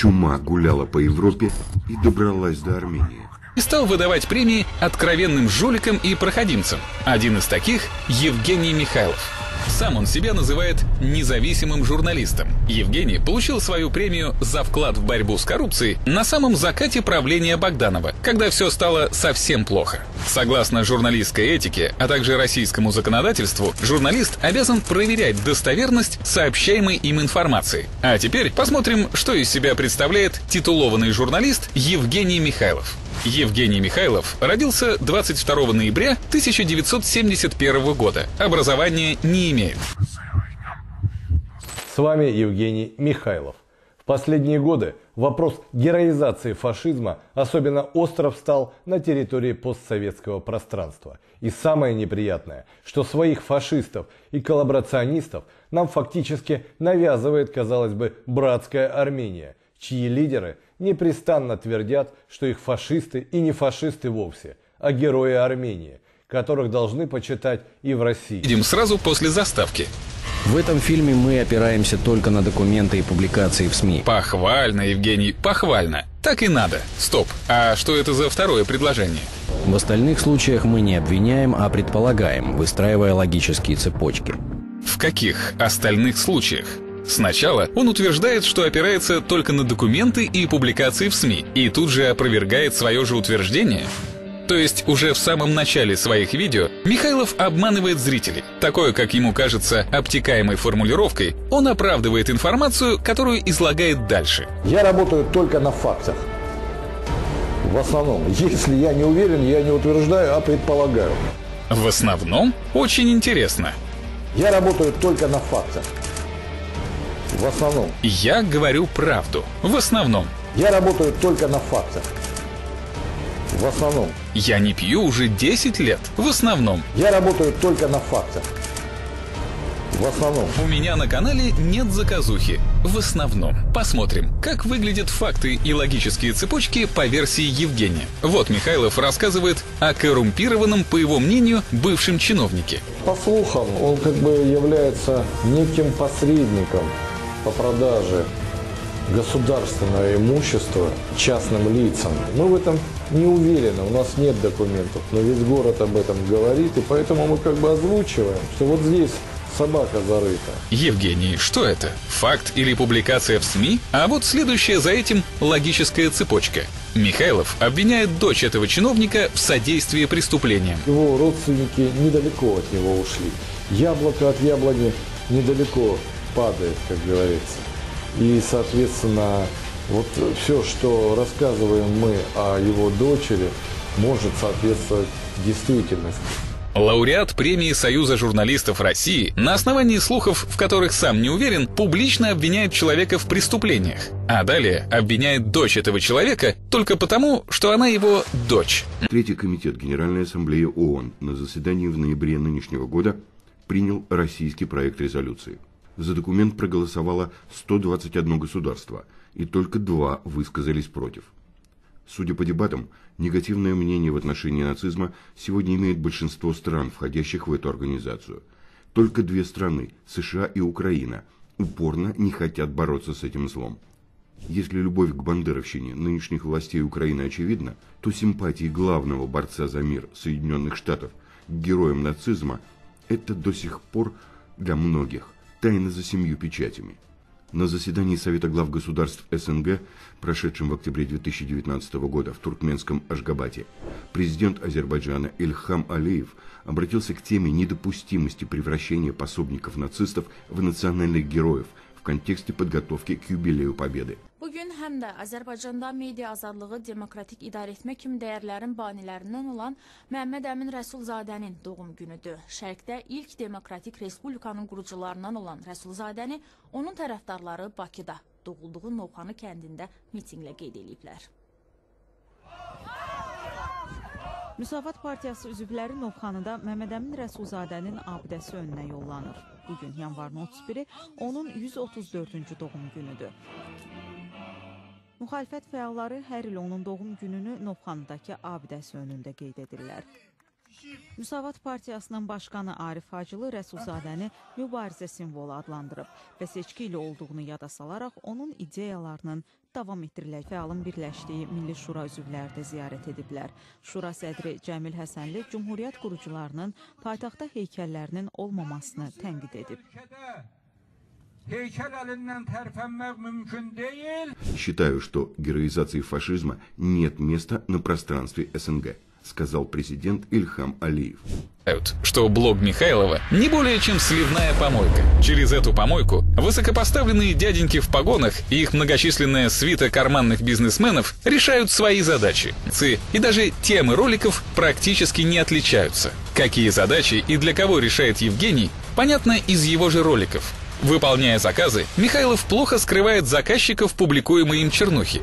Чума гуляла по Европе и добралась до Армении. И стал выдавать премии откровенным жуликам и проходимцам. Один из таких – Евгений Михайлов. Сам он себя называет независимым журналистом. Евгений получил свою премию за вклад в борьбу с коррупцией на самом закате правления Богданова, когда все стало совсем плохо. Согласно журналистской этике, а также российскому законодательству, журналист обязан проверять достоверность сообщаемой им информации. А теперь посмотрим, что из себя представляет титулованный журналист Евгений Михайлов. Евгений Михайлов родился 22 ноября 1971 года. Образования не имеет. С вами Евгений Михайлов. В последние годы вопрос героизации фашизма особенно остро встал на территории постсоветского пространства. И самое неприятное, что своих фашистов и коллаборационистов нам фактически навязывает, казалось бы, братская Армения, чьи лидеры непрестанно твердят, что их фашисты и не фашисты вовсе, а герои Армении, которых должны почитать и в России. Идем сразу после заставки. В этом фильме мы опираемся только на документы и публикации в СМИ. Похвально, Евгений, похвально. Так и надо. Стоп. А что это за второе предложение? В остальных случаях мы не обвиняем, а предполагаем, выстраивая логические цепочки. В каких остальных случаях? Сначала он утверждает, что опирается только на документы и публикации в СМИ, и тут же опровергает свое же утверждение. То есть уже в самом начале своих видео Михайлов обманывает зрителей. Такое, как ему кажется, обтекаемой формулировкой, он оправдывает информацию, которую излагает дальше. Я работаю только на фактах. В основном. Если я не уверен, я не утверждаю, а предполагаю. В основном? Очень интересно. Я работаю только на фактах. В основном. Я говорю правду. В основном. Я работаю только на фактах. В основном. Я не пью уже 10 лет. В основном. Я работаю только на фактах. В основном. У меня на канале нет заказухи. В основном. Посмотрим, как выглядят факты и логические цепочки по версии Евгения. Вот Михайлов рассказывает о коррумпированном, по его мнению, бывшем чиновнике. По слухам, он как бы является неким посредником по продаже государственного имущества частным лицам. Мы в этом не уверены, у нас нет документов, но весь город об этом говорит, и поэтому мы как бы озвучиваем, что вот здесь собака зарыта. Евгений, что это? Факт или публикация в СМИ? А вот следующая за этим логическая цепочка. Михайлов обвиняет дочь этого чиновника в содействии преступлениям. Его родственники недалеко от него ушли. Яблоко от яблони недалеко падает, как говорится. И, соответственно, вот все, что рассказываем мы о его дочери, может соответствовать действительности. Лауреат премии Союза журналистов России на основании слухов, в которых сам не уверен, публично обвиняет человека в преступлениях, а далее обвиняет дочь этого человека только потому, что она его дочь. Третий комитет Генеральной Ассамблеи ООН на заседании в ноябре нынешнего года принял российский проект резолюции. За документ проголосовало 121 государство, и только два высказались против. Судя по дебатам, негативное мнение в отношении нацизма сегодня имеет большинство стран, входящих в эту организацию. Только две страны, США и Украина, упорно не хотят бороться с этим злом. Если любовь к бандеровщине нынешних властей Украины очевидна, то симпатии главного борца за мир Соединенных Штатов к героям нацизма – это до сих пор для многих тайна за семью печатями. На заседании Совета глав государств СНГ, прошедшем в октябре 2019 года в туркменском Ашгабате, президент Азербайджана Ильхам Алиев обратился к теме недопустимости превращения пособников нацистов в национальных героев в контексте подготовки к юбилею Победы. Bugün həm də Azərbaycanda media azadlığı, demokratik idarə etmə kimi dəyərlərin banilərindən olan Məhəmməd Əmin Rəsulzadənin doğum günüdür. Şərqdə ilk demokratik respublikanın qurucularından olan Rəsulzadəni onun tərəfdarları Bakıda doğulduğu Novxanı kəndində mitinqlə qeyd ediblər. Müsavat Partiyası üzvləri Novxanıda Məmməd Əmin Rəsulzadənin abidəsi önünə yollanır. Bugün yanvarın 31-i onun 134-cü doğum günüdür. Müxalifət fəalları hər il onun doğum gününü Novxanıdakı abidəsi önündə qeyd edirlər. Müsavat Partiyasının başqanı Arif Hacılı Rəsulzadəni mübarizə simvolu adlandırıb və seçki ilə olduğunu yada salaraq onun ideyalarının davam etdiriləcək fəalın birləşdiyi Milli Şura üzvləri də ziyarət ediblər. Şura sədri Cəmil Həsənli Cümhuriyyət qurucularının paytaxtda heykəllərinin olmamasını tənqid edib. Считаю, что героизации фашизма нет места на пространстве СНГ, сказал президент Ильхам Алиев. что блог Михайлова не более чем сливная помойка. Через эту помойку высокопоставленные дяденьки в погонах и их многочисленная свита карманных бизнесменов решают свои задачи. И даже темы роликов практически не отличаются. Какие задачи и для кого решает Евгений, понятно из его же роликов. Выполняя заказы, Михайлов плохо скрывает заказчиков публикуемой им чернухи.